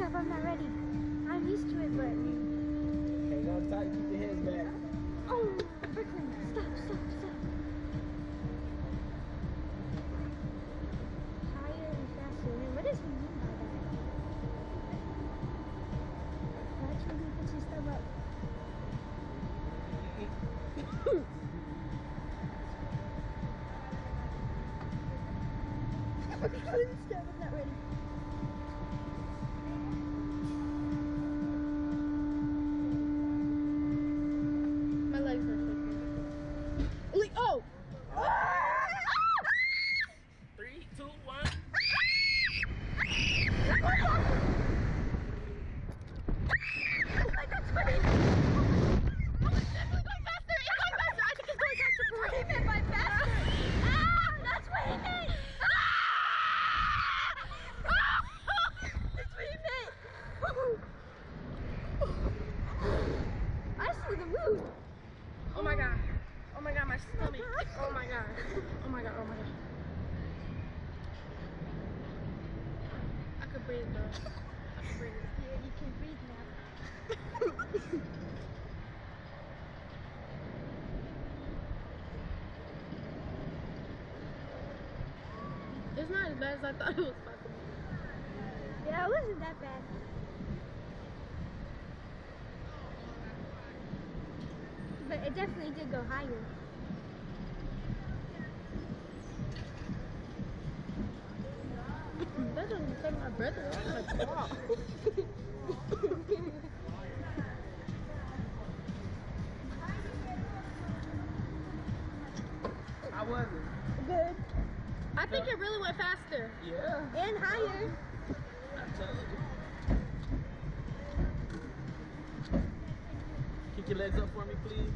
I'm not ready. I'm used to it, but Hang on tight, keep your hands back. oh, Brooklyn, stop, stop, stop. Higher and faster. What does he mean by that? Watch when he puts his thumb up. Stop, I'm not ready. My legs are shaking. Like, oh! Three, two, one. That's what he meant! That's what he meant! I see the moon! Oh my god. Oh my stomach. Oh my god. Oh my god, oh my god. I could breathe though. I could breathe. Yeah, you can breathe now. It's not as bad as I thought it was about to be. Yeah, it wasn't that bad. But it definitely did go higher. Doesn't my away. I'm like, wow. How was it? Good. I think it really went faster. Yeah, And higher. I told you. Kick your legs up for me, please.